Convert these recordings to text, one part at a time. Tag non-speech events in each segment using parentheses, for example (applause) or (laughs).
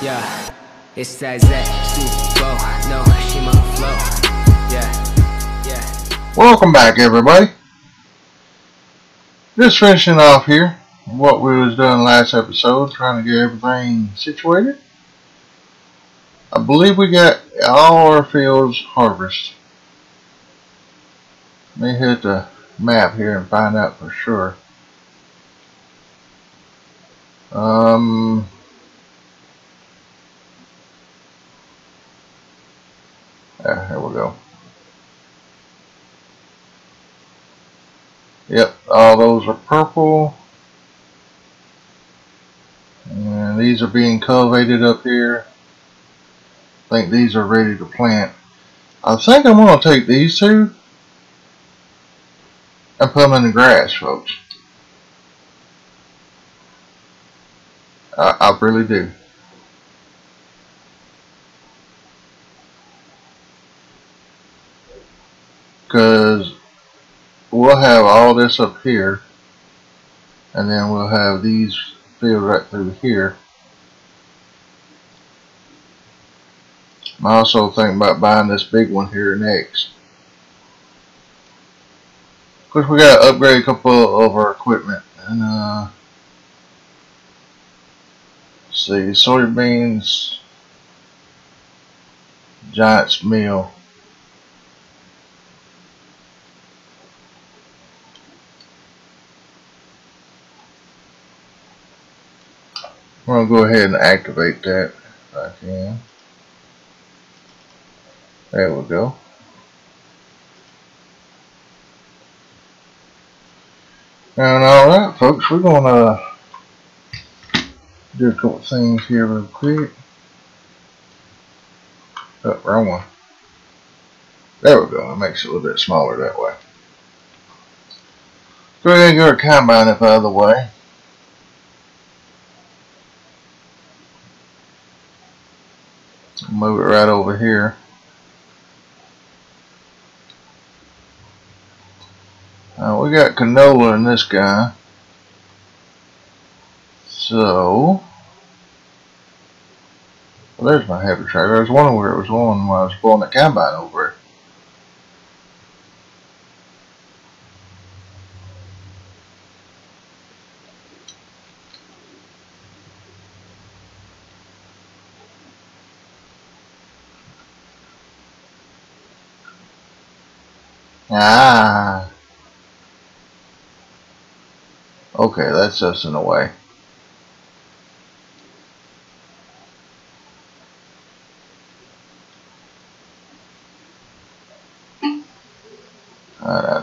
Yeah, it's that Z, Super, no, Shima flow. Yeah, yeah. Welcome back everybody. Just finishing off here what we was doing last episode, trying to get everything situated. I believe we got all our fields harvested. Let me hit the map here and find out for sure. Um, yeah, here we go. Yep, all those are purple. And these are being cultivated up here. I think these are ready to plant. I think I'm going to take these two and put them in the grass, folks. I, I really do. Because we'll have all this up here and then we'll have these filled right through here. I'm also thinking about buying this big one here next. Of course, we got to upgrade a couple of our equipment. And, uh, see, soybeans, Giant's Mill. I'm going to go ahead and activate that if I can. There we go. And alright folks, we're going to do a couple things here real quick. Oh, wrong one. There we go. It makes it a little bit smaller that way. Go ahead and get our combine up out of the way. Move it right over here. Uh, we got canola in this guy. So, well, there's my heavy. I was wondering where it was going when I was pulling the combine over it. Ah. Okay, that's us in a way.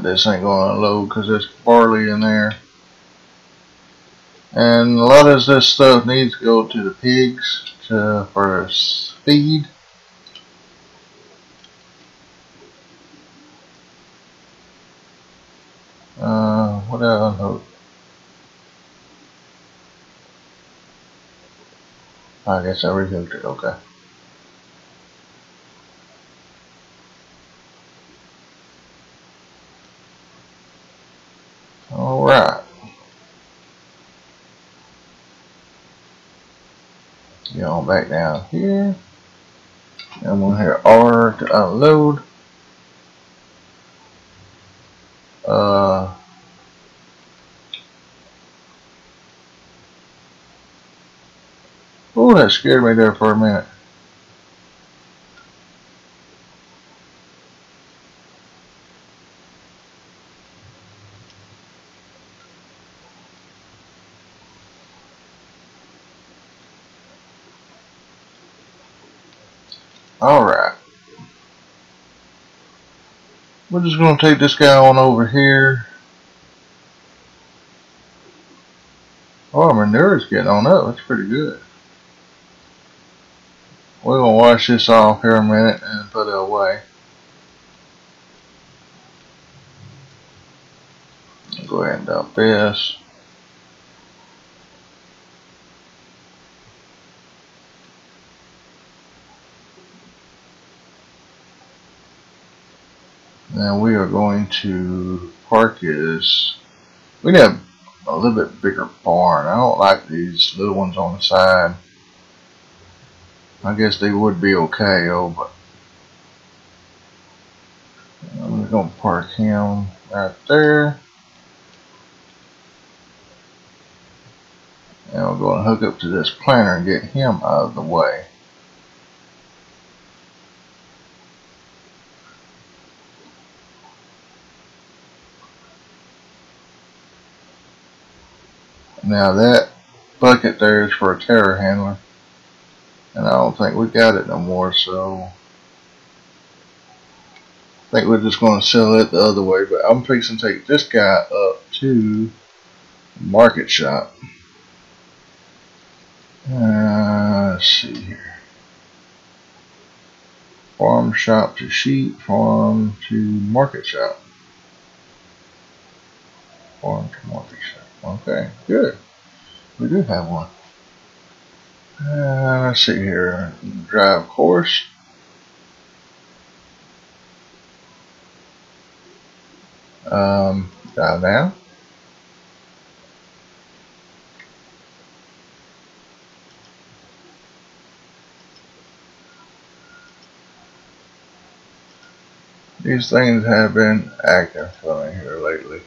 This ain't going to load because there's barley in there. And a lot of this stuff needs to go to the pigs to, for feed. Uh, what else? Oh, I guess I removed it, okay. Alright. Get on back down here. I'm to hit R to unload. Uh, oh, scared me there for a minute. Alright. We're just going to take this guy on over here. Oh, our is getting on up. That's pretty good. We're going to wash this off here a minute and put it away. Go ahead and dump this. Now we are going to park this. We need a little bit bigger barn. I don't like these little ones on the side. I guess they would be okay, oh, but uh, I'm just gonna park him right there. And we'll go and hook up to this planter and get him out of the way. Now that bucket there is for a tele handler. And I don't think we got it no more, so I think we're just going to sell it the other way. But I'm fixing to take this guy up to market shop. Uh, let's see here. Farm shop to sheep, farm to market shop. Farm to market shop. Okay, good. We do have one. Uh, let's see here. Drive course. Um, dial down. These things have been acting funny here lately.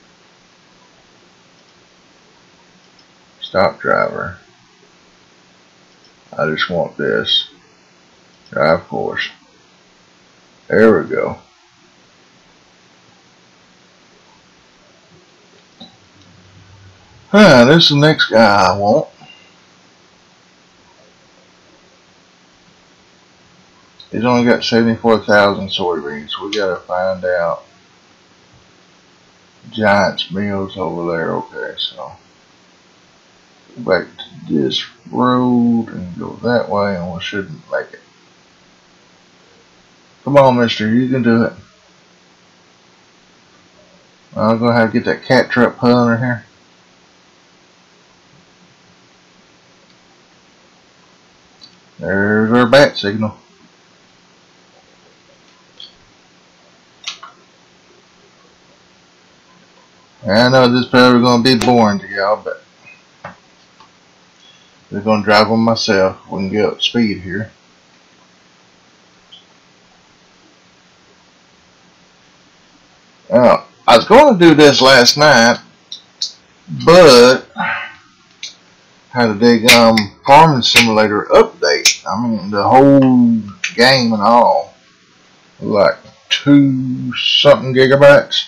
Stop driver. I just want this. of course. There we go. Ah, this is the next guy I want. He's only got 74,000 soybeans, we gotta find out. Giants Mills over there, okay, so back to this road and go that way and we shouldn't make it. Come on, mister, you can do it. I'll go ahead and get that cat trap punter here. There's our bat signal. I know this is probably going to be boring to y'all, but we're going to drive them myself. We can get up speed here. Now, I was going to do this last night, but had a big um, farming simulator update. I mean, the whole game and all, like two something gigabytes.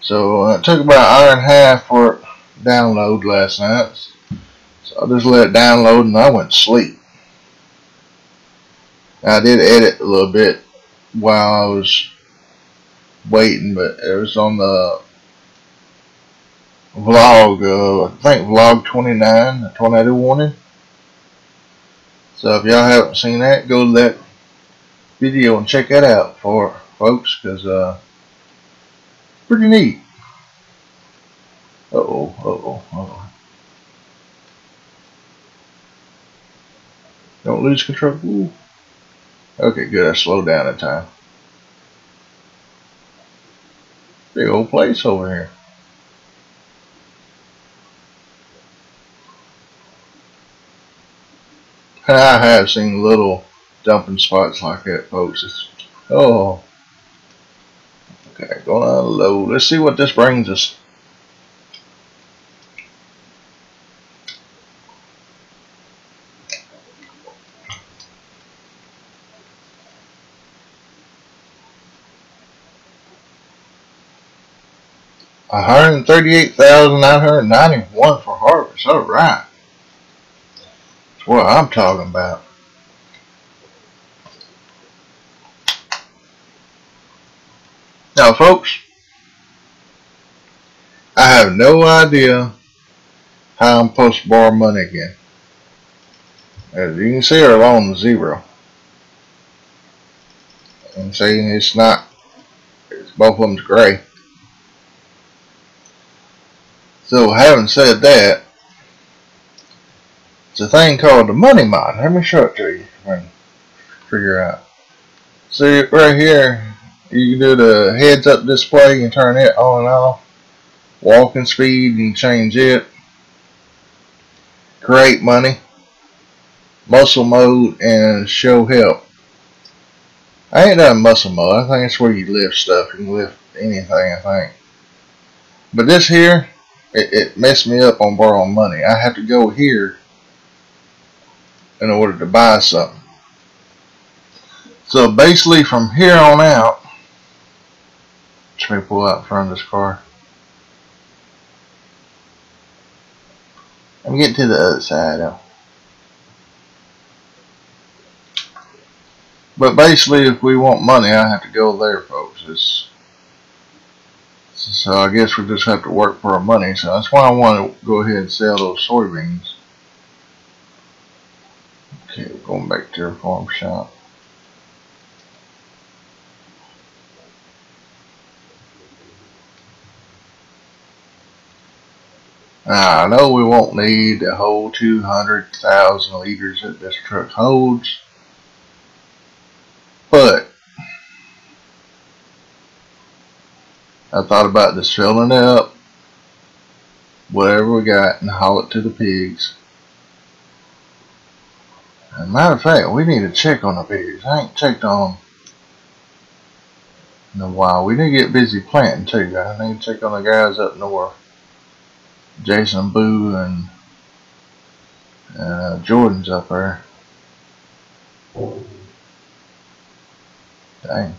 So uh, it took about an hour and a half for download last night. So I just let it download and I went to sleep. I did edit a little bit while I was waiting, but it was on the vlog, uh, I think vlog 29, the tornado warning. So if y'all haven't seen that, go to that video and check that out for folks, because uh, pretty neat. Uh oh, uh oh, uh oh. Don't lose control. Ooh. Okay, good. I slowed down in time. Big old place over here. (laughs) I have seen little dumping spots like that, folks. It's, oh. Okay, going on low. Let's see what this brings us. 138,991 for harvest. All right. That's what I'm talking about. Now, folks, I have no idea how I'm supposed to borrow money again. As you can see, our loan is zero. And saying it's not, it's both of them's gray. So having said that, it's a thing called the money mod. Let me show it to you. And figure out. See right here, you can do the heads up display and turn it on and off. Walking speed, and change it. Create money. muscle mode and show help. I ain't done muscle mode. I think it's where you lift stuff. You can lift anything, I think. But this here, it, it messed me up on borrowing money. I have to go here in order to buy something. So basically from here on out, let me pull out of this car. I'm getting to the other side though. But basically, if we want money, I have to go there, folks. It's, so I guess we just have to work for our money. So that's why I want to go ahead and sell those soybeans. Okay, we're going back to our farm shop. Now, I know we won't need the whole 200,000 liters that this truck holds, I thought about just filling it up, whatever we got, and haul it to the pigs. As a matter of fact, we need to check on the pigs. I ain't checked on them in a while. We need to get busy planting too. I need to check on the guys up north. Jason Boo and uh, Jordan's up there. Dang.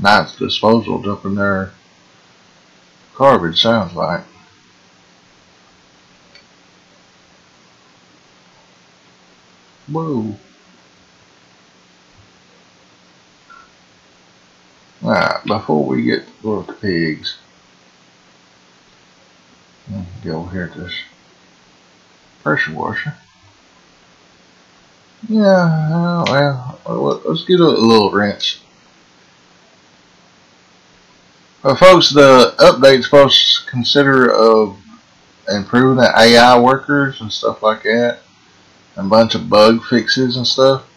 Nice disposal up in there. Garbage sounds like. Whoa. Alright, before we get to the pigs, go here to this pressure washer. Yeah, uh, well, let's get a little rinse. Well, folks, the update's supposed to consider of improving the AI workers and stuff like that. And a bunch of bug fixes and stuff.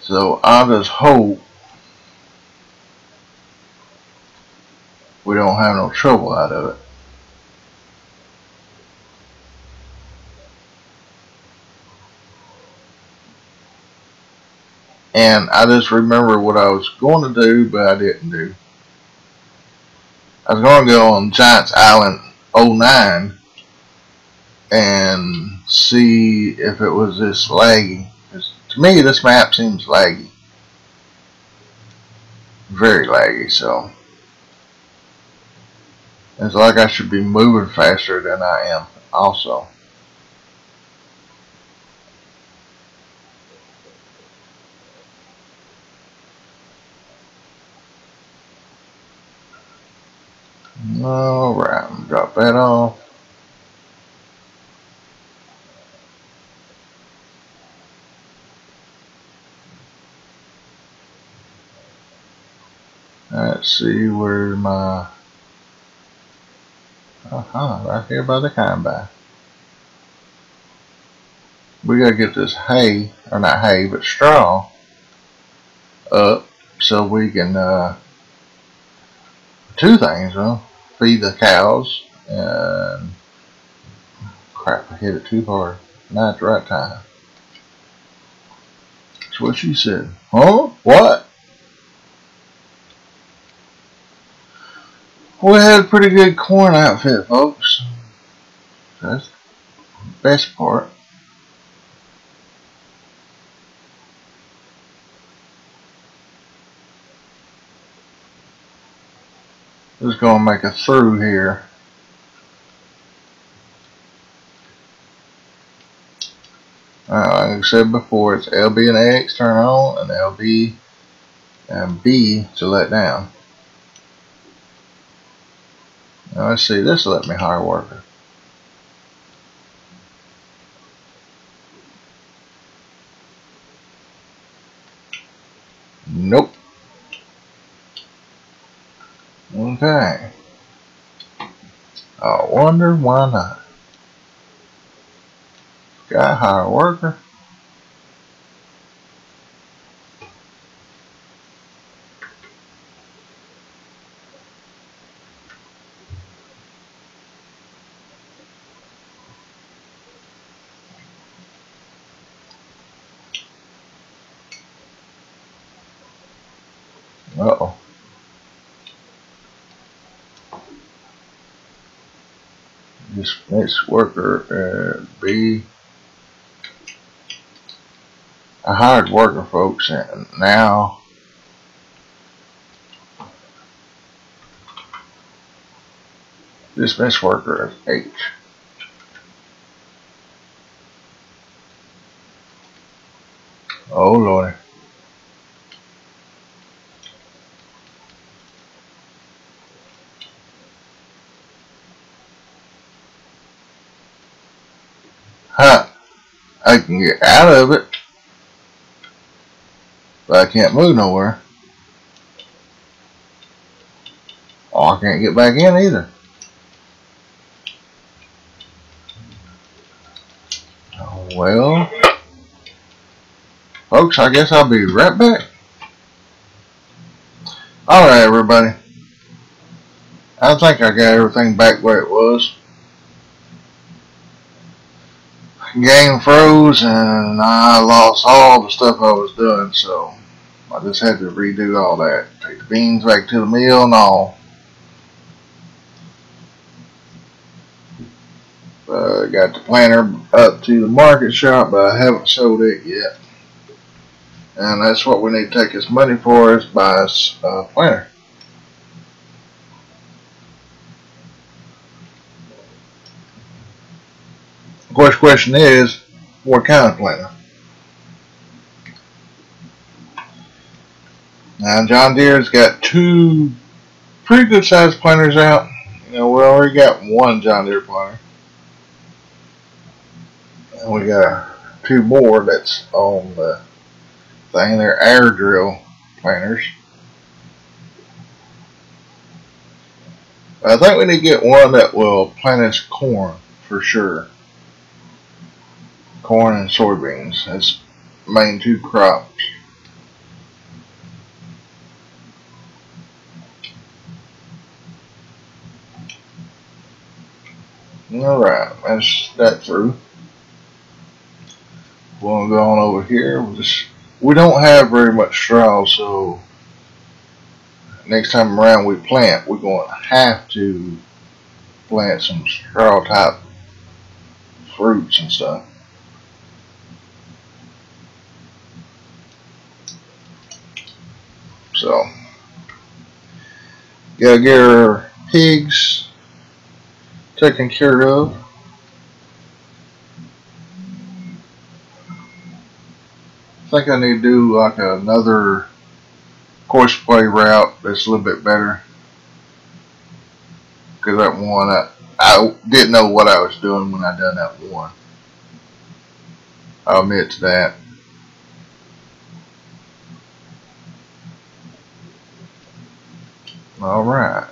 So I just hope we don't have no trouble out of it. And I just remember what I was going to do, but I didn't do. I was going to go on Giants Island 09 and see if it was this laggy. To me, this map seems laggy. Very laggy, so it's like I should be moving faster than I am also. Alright, drop that off. Let's see where my uh-huh, right here by the combine. We gotta get this hay, or not hay, but straw up so we can, uh, two things, well, feed the cows and crap, I hit it too hard. Not at the right time. That's what she said. Huh? What? We had a pretty good corn outfit, folks. That's the best part. Just gonna make a through here. Uh, like I said before, it's LB and X turn on and LB and B to let down. Now let's see, this let me hire worker. Nope. Okay. I wonder why not. Guy hire worker. Uh oh next worker uh, be a hired worker folks and now dismiss worker is H. Oh Lord. Huh. I can get out of it. But I can't move nowhere. Oh, I can't get back in either. Oh, well. Folks, I guess I'll be right back. Alright, everybody. I think I got everything back where it was. Game froze and I lost all the stuff I was doing, so I just had to redo all that. Take the beans back to the mill and all. Uh, got the planter up to the market shop, but I haven't sold it yet. And that's what we need to take this money for is buy a planter. Course, question is, what kind of planter? Now, John Deere's got two pretty good sized planters out. You know, we already got one John Deere planter. And we got two more that's on the thing. They're air drill planters. I think we need to get one that will plant us corn for sure. Corn and soybeans. as main two crops. Alright, that's that through. We'll go on over here. We'll just, we don't have very much straw, so next time around we plant, we're going to have to plant some straw type fruits and stuff. So, gotta get our pigs taken care of. I think I need to do like another Courseplay route that's a little bit better. Because that one, I, I didn't know what I was doing when I done that one. I'll admit to that. Alright.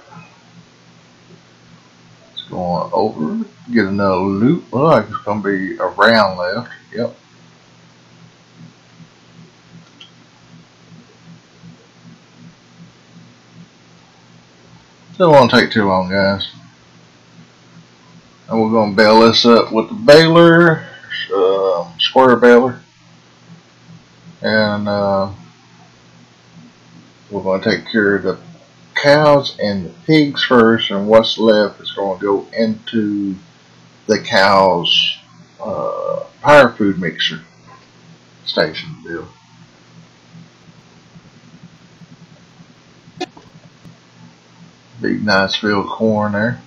Let's go on over, get another loop. Well, like it's going to be a round left. Yep. Don't want to take too long, guys. And we're going to bail this up with the baler, uh, square baler. And uh, we're going to take care of the cows and the pigs first, and what's left is going to go into the cows' uh, power food mixer station deal. Big nice field corn there.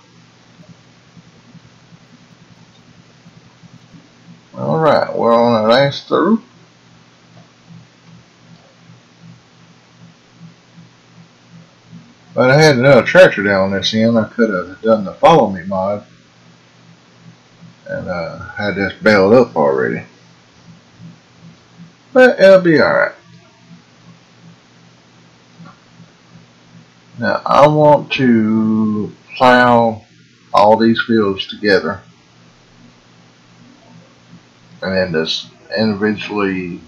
Alright, we're on our last through. But I had another tractor down this end. I could have done the follow me mod. And uh, had this bailed up already. But it'll be alright. Now I want to plow all these fields together and then just individually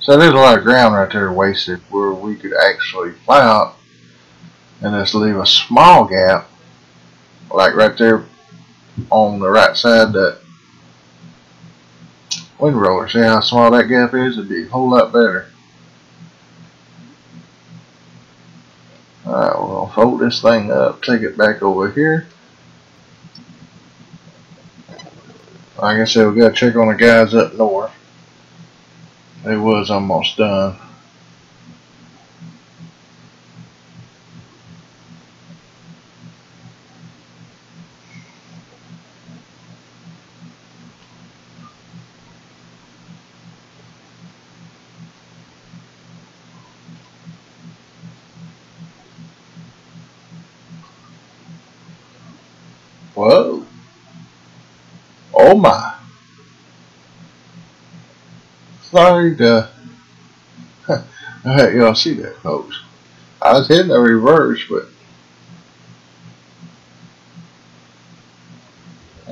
so there's a lot of ground right there wasted where we could actually plow and just leave a small gap like right there on the right side that wind roller. see how small that gap is it'd be a whole lot better Alright, we'll fold this thing up, take it back over here. like I said, we got to check on the guys up north. They was almost done. Whoa. Oh my. Sorry (laughs) to y'all see that folks. I was hitting a reverse but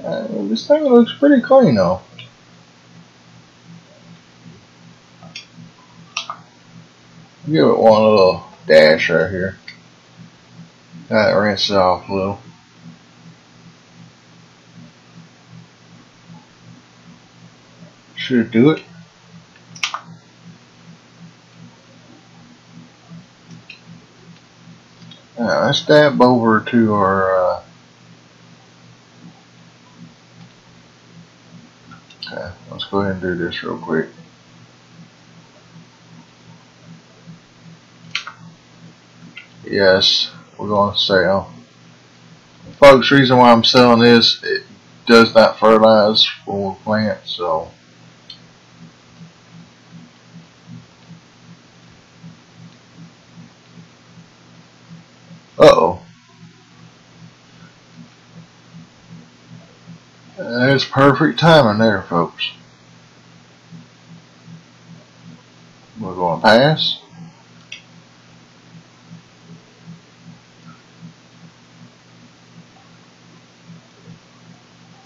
uh, this thing looks pretty clean though. Give it one little dash right here. That rinse it off a little. Should do it. Now let's dab over to our uh, okay, let's go ahead and do this real quick. Yes, we're going to sell. Folks, reason why I'm selling this, it does not fertilize for plants, so Uh-oh. That's perfect timing there, folks. We're going to pass.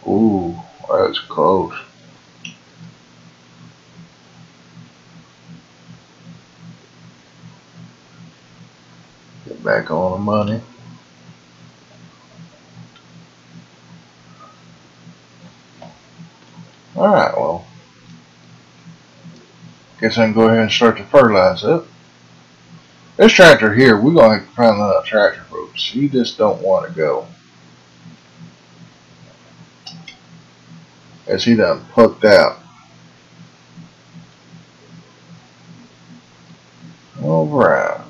Ooh, that's close. Get back on the money. Alright, well. Guess I can go ahead and start to fertilize it. This tractor here, we're going to find another tractor, folks. He just don't want to go. As he done poked out. Alright.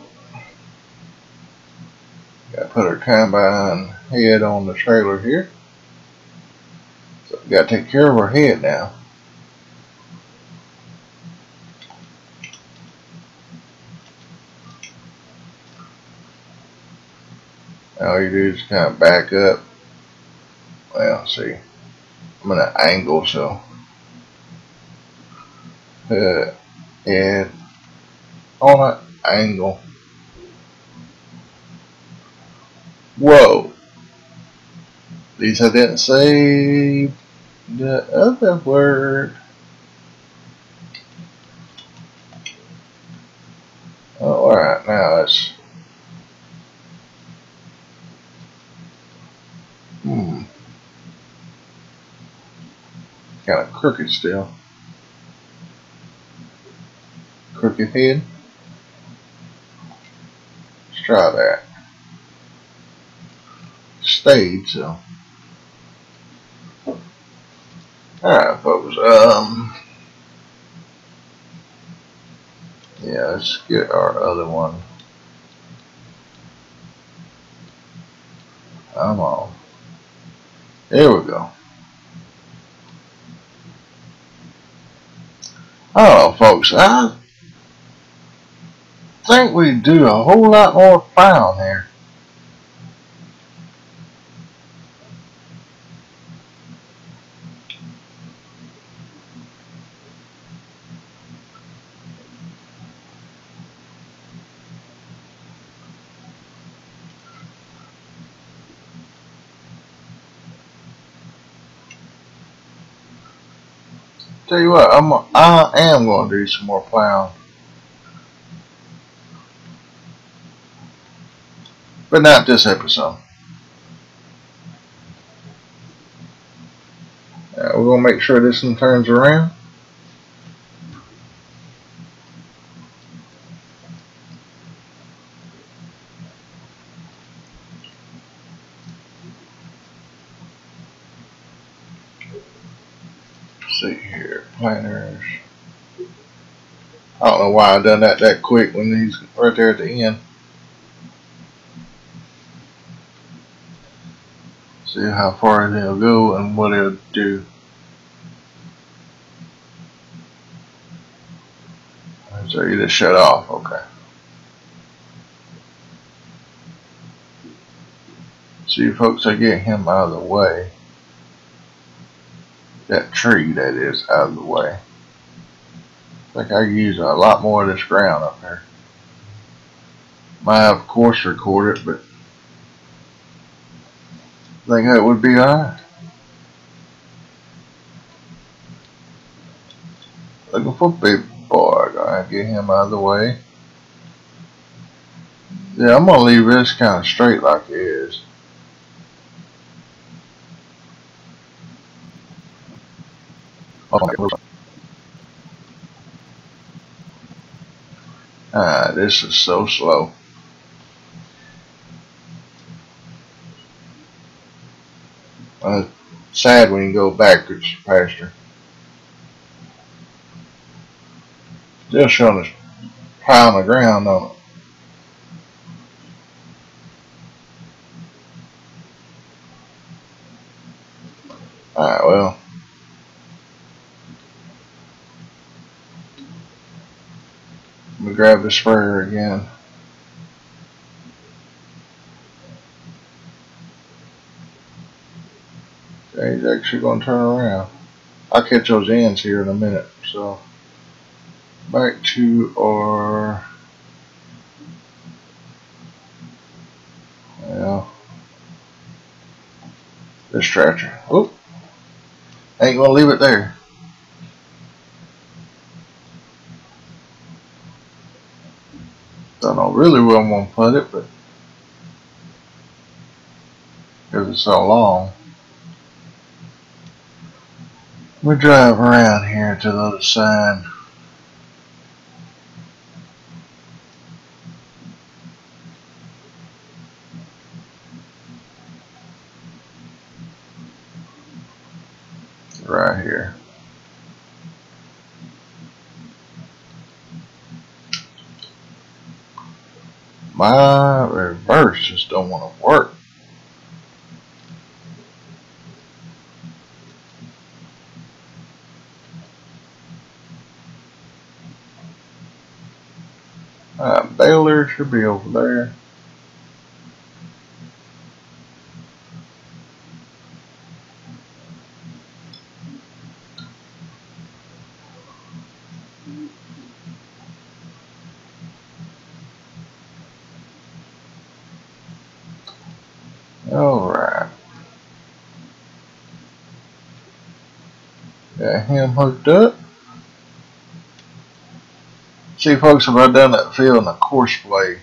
Got to put our combine head on the trailer here. So we got to take care of our head now. All you do is kind of back up. Well, see, I'm in an angle, so uh, and on an angle. Whoa. At least I didn't say the other word. Alright, now let's. Hmm. Kind of crooked still. Crooked head. Let's try that stayed, so. Alright, folks, um, yeah, let's get our other one. Come on. There we go. Oh, folks, I think we do a whole lot more fine here. Tell you what, I'm I am going to do some more plowing. But not this episode. Uh, we're going to make sure this one turns around. see here, planners. I don't know why I done that that quick when he's right there at the end. See how far he'll go and what he'll do. So you just shut off, okay. See folks, I get him out of the way. That tree, that is, out of the way. Think I use a lot more of this ground up there. Might have course record it, but I think that would be alright. Looking for big boy. Gotta get him out of the way. Yeah, I'm gonna leave this kind of straight like it is. Oh, Ah, this is so slow. Uh, sad when you go backwards faster. Still showing us pile on the ground on it. Alright, well. Let me grab the sprayer again. Okay, he's actually going to turn around. I'll catch those ends here in a minute, so back to our well the stretcher. Oh, ain't gonna leave it there. Don't know really where I'm gonna put it, but because it's so long. We drive around here to the other side. right here. My reverse just don't want to work. Uh, baler should be over there. Alright. Hooked up. See folks, if I done that field in a Courseplay.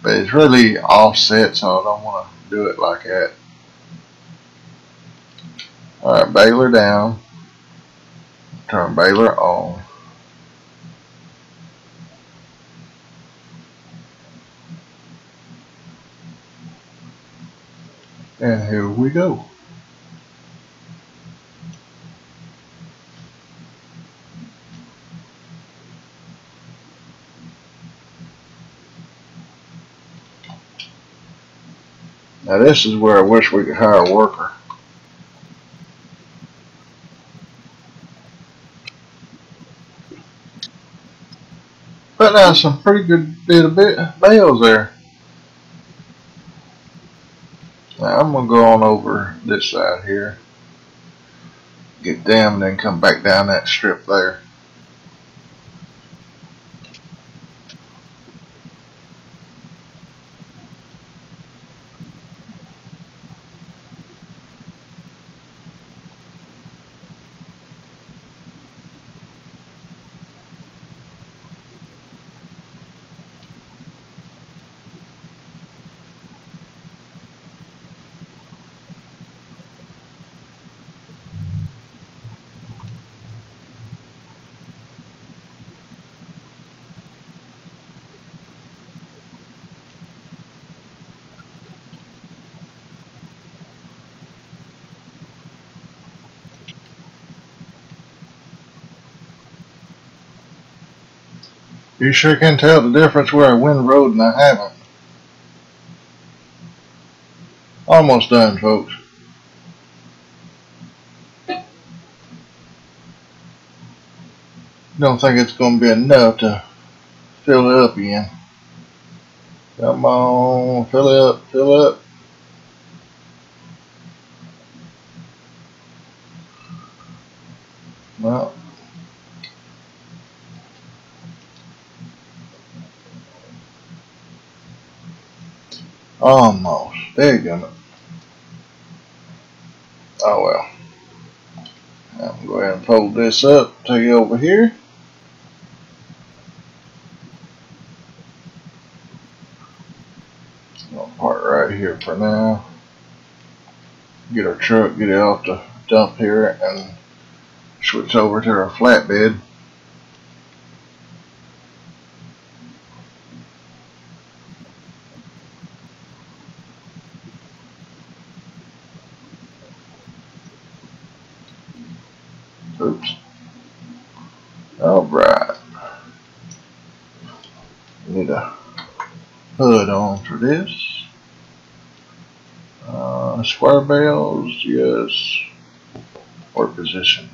But it's really offset, so I don't want to do it like that. Alright, baler down. Turn baler on. And here we go. Now this is where I wish we could hire a worker. But now some pretty good bit of bales there. Now I'm going to go on over this side here. Get them and then come back down that strip there. You sure can tell the difference where I win the road and I haven't. Almost done, folks. Don't think it's going to be enough to fill it up again. Come on, fill it up, fill it up. Well, almost. There you go. Oh well. I'm going to go ahead and fold this up, take it over here. Park right here for now. Get our truck, get it off the dump here, and switch over to our flatbed. Alright. Need a hood on for this. Uh, square bales, yes. Work position.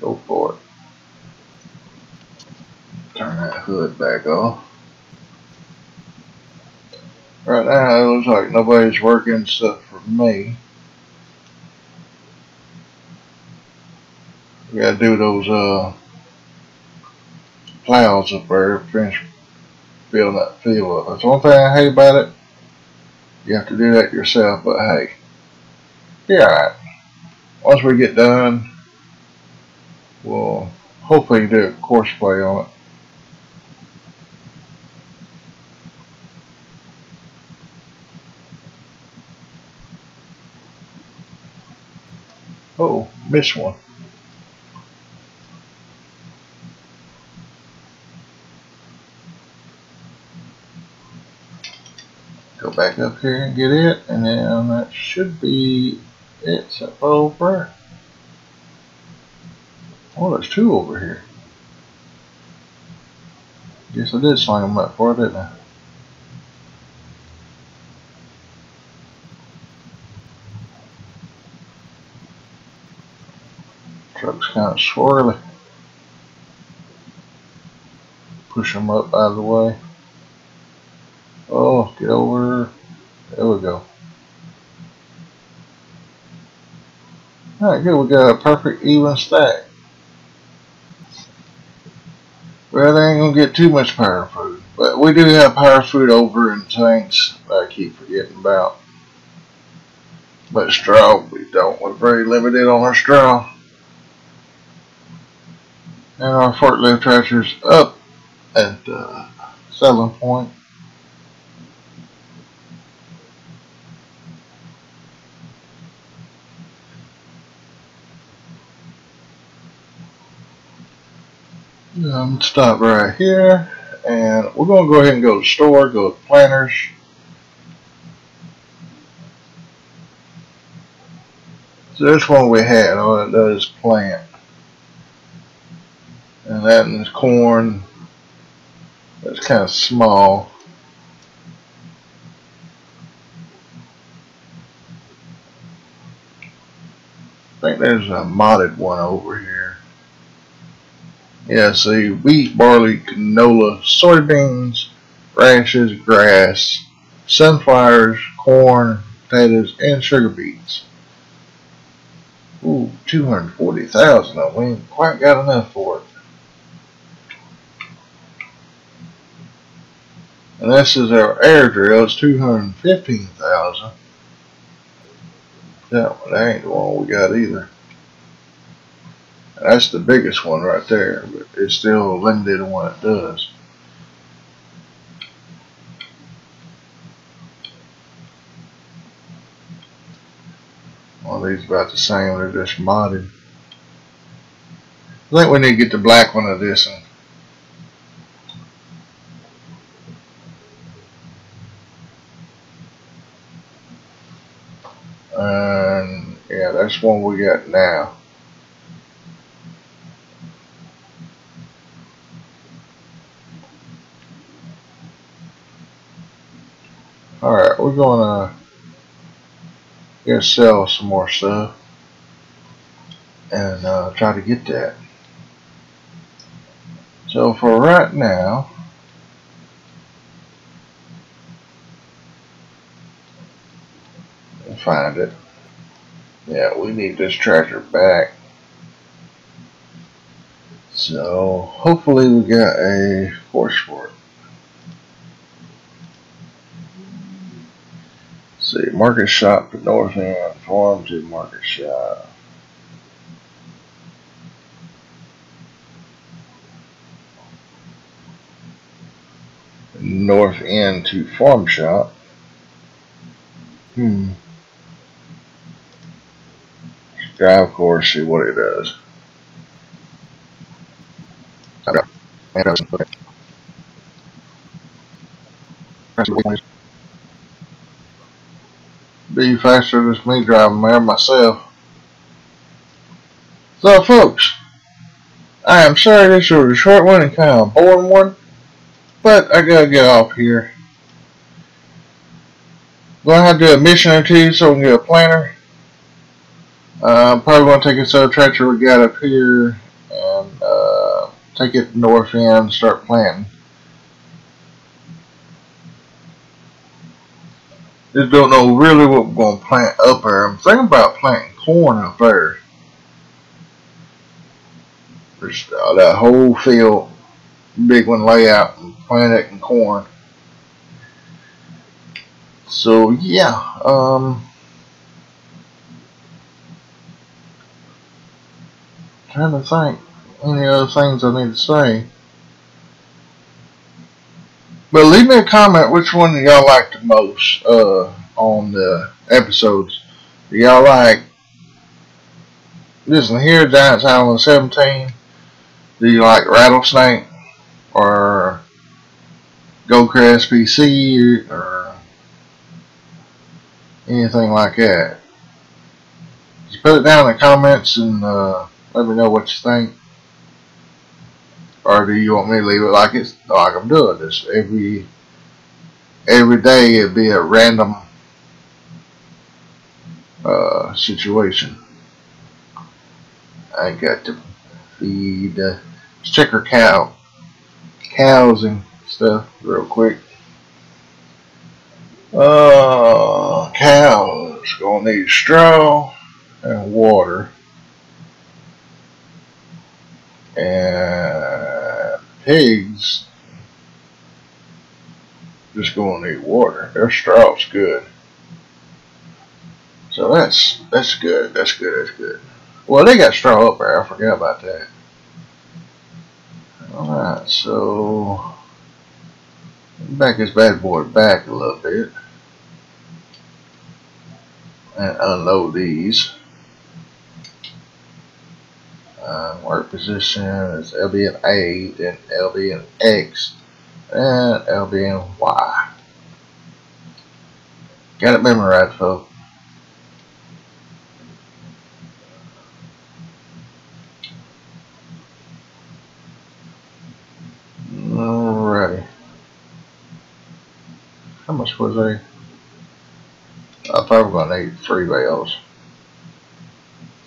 Go for it. Turn that hood back off. Right now it looks like nobody's working except for me. We gotta do those uh plows up there, finish filling that field up. That's one thing I hate about it. You have to do that yourself, but hey. Yeah, alright. Once we get done, we'll hopefully do a Courseplay on it. Oh, missed one. Go back up here and get it, and then that should be it. Over. Oh, oh, there's two over here. Guess I did sling them up for it, didn't I? Truck's kind of swirly. Push them up out of the way. Oh, get over. There we go. Alright, good. We got a perfect even stack. Well, they ain't gonna get too much power food. But we do have power food over in tanks that I keep forgetting about. But straw, we don't. We're very limited on our straw. And our forklift tractor's up at uh, selling point. Um, stop right here, and we're going to go ahead and go to store, go to planters. So this one we had, all it does is plant. And that is corn. That's kind of small. I think there's a modded one over here. Yeah, see, wheat, barley, canola, soybeans, rashes, grass, sunflowers, corn, potatoes, and sugar beets. Ooh, 240,000 of. We ain't quite got enough for it. And this is our air drill. It's 215,000. That one, ain't the one we got either. That's the biggest one right there, but it's still limited in what it does. All these about the same, they're just modded. I think we need to get the black one of this one. And yeah, that's one we got now. We're gonna gonna sell some more stuff and uh, try to get that. So for right now, find it. Yeah, we need this tractor back. So hopefully we got a horse for it. See, market shop to north end, farm to market shop. North end to farm shop. Hmm. Drive course, see what it does. Be faster than me driving there myself. So folks, I am sorry this was a short one and kind of a boring one, but I gotta get off here. Gonna have to do a mission or two so we can get a planter. Uh, probably gonna take this other tractor we got up here and uh, take it north end and start planting. Just don't know really what we're going to plant up there. I'm thinking about planting corn up there. Just, uh, that whole field, big one layout, and plant it in corn. So yeah, um, trying to think any other things I need to say. But leave me a comment which one y'all like the most uh, on the episodes. Do y'all like listen here, Giants Island 17? Do you like Rattlesnake or Goldcrest PC or anything like that? Just put it down in the comments and uh, let me know what you think. Or do you want me to leave it like it's like I'm doing this every every day? It'd be a random uh, situation. I got to feed uh, check her cow cows and stuff real quick. Uh, cows gonna need straw and water and pigs just gonna need water. Their straw's good. So that's that's good. That's good. That's good. Well, they got straw up there. I forgot about that. All right. So back this bad boy back a little bit and unload these. Uh, work position is LB and A, then LB and X, and LB and Y. Got it memorized, folks. Alrighty. How much was they? I going to need three bales.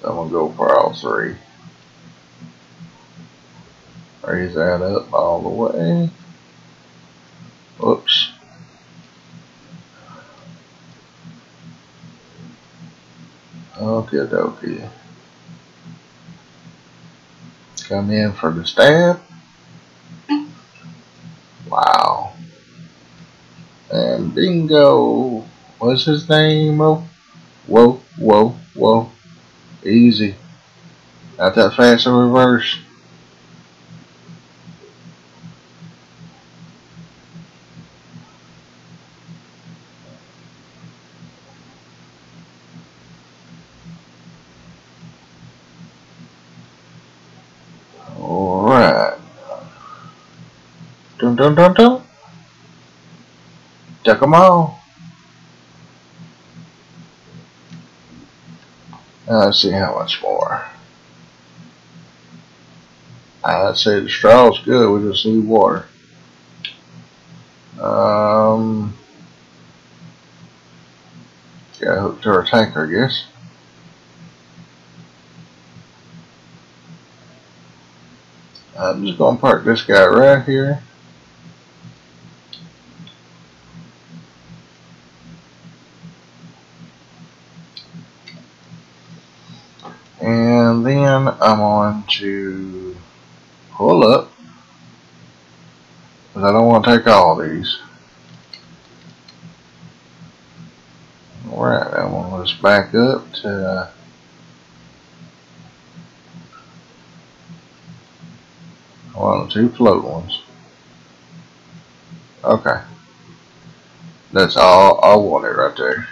So I'm to go for all three. Raise that up all the way. Dokie. Come in for the stab. Wow. And bingo. What's his name? Oh, whoa, whoa, whoa. Easy. Not that fast in reverse. Dun dun dun. Check them all. Now let's see how much more. I'd say the straw's good, we just need water. Um, Got hooked to our tanker, I guess. I'm just gonna park this guy right here. And then I'm on to pull up. Because I don't want to take all these. Alright, I'm going to just back up to uh, one of two float ones. Okay. That's all I wanted right there.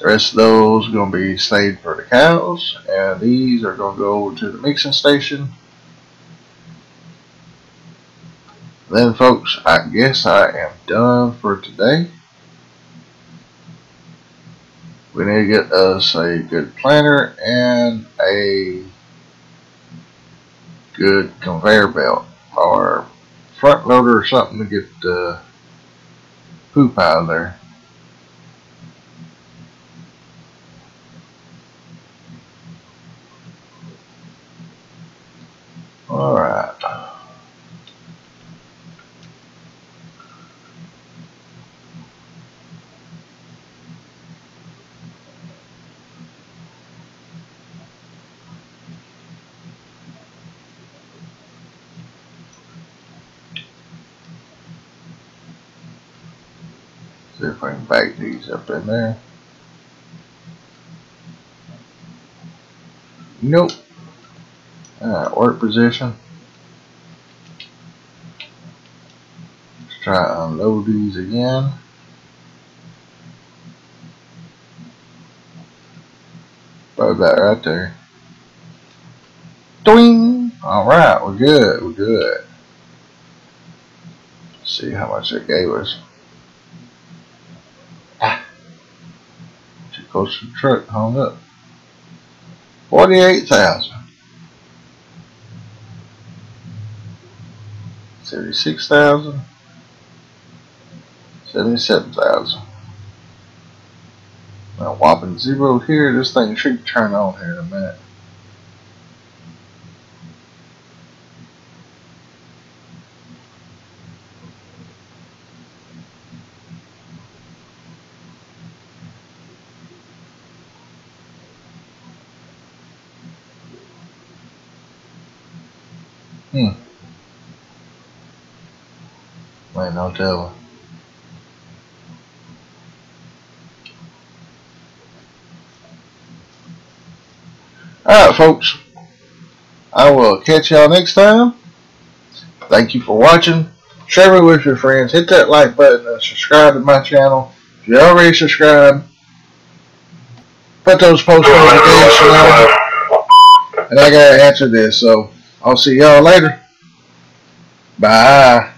The rest of those are going to be saved for the cows, and these are going to go to the mixing station. Then, folks, I guess I am done for today. We need to get us a good planter and a good conveyor belt or front loader or something to get the poop out of there. Alright. See if I can bag these up in there. Nope. Alright, work position. Let's try to unload these again. About right there. Doing! Alright, we're good, we're good. Let's see how much it gave us. Ah. To the truck, hung up. 48,000. 76,000. 77,000. Now whopping zero here. This thing should turn on here in a minute. Hmm. Wait, no telling. Alright, folks. I will catch y'all next time. Thank you for watching. Share it with your friends. Hit that like button and subscribe to my channel. If you already subscribed, put those post notifications on. And I gotta answer this, so I'll see y'all later. Bye.